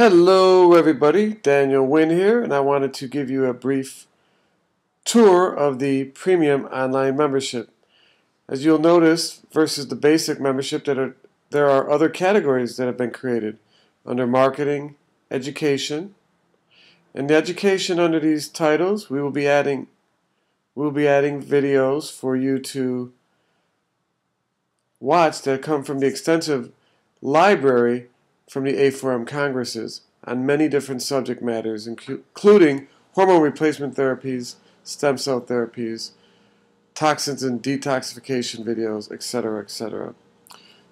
Hello, everybody. Daniel Wynn here, and I wanted to give you a brief tour of the premium online membership. As you'll notice, versus the basic membership, that are, there are other categories that have been created under marketing, education. In the education under these titles, we will be adding we'll be adding videos for you to watch that come from the extensive library from the A4M Congresses on many different subject matters, including hormone replacement therapies, stem cell therapies, toxins and detoxification videos, etc., etc.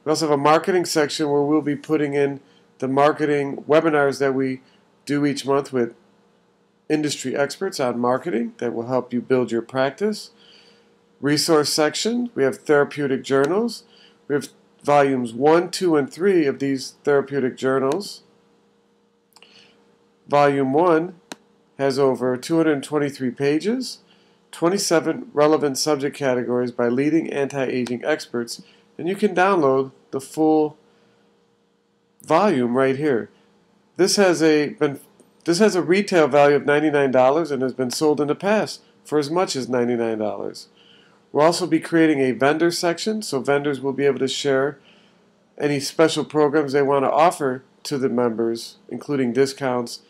We also have a marketing section where we'll be putting in the marketing webinars that we do each month with industry experts on marketing that will help you build your practice. Resource section, we have therapeutic journals. We have volumes 1, 2, and 3 of these therapeutic journals. Volume 1 has over 223 pages, 27 relevant subject categories by leading anti-aging experts, and you can download the full volume right here. This has a been this has a retail value of $99 and has been sold in the past for as much as $99. We'll also be creating a vendor section so vendors will be able to share any special programs they want to offer to the members, including discounts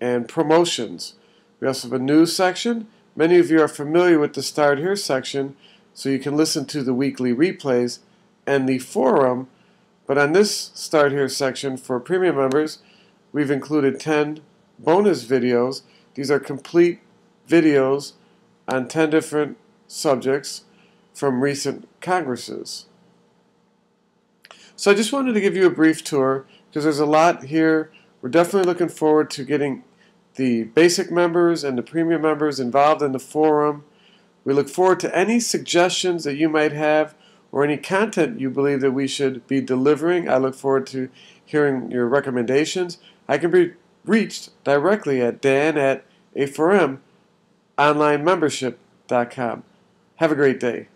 and promotions. We also have a news section. Many of you are familiar with the Start Here section, so you can listen to the weekly replays and the forum. But on this Start Here section for premium members, we've included 10 bonus videos. These are complete videos on 10 different subjects from recent congresses. So I just wanted to give you a brief tour because there's a lot here. We're definitely looking forward to getting the basic members and the premium members involved in the forum. We look forward to any suggestions that you might have or any content you believe that we should be delivering. I look forward to hearing your recommendations. I can be reached directly at dan at a4monlinemembership.com. Have a great day.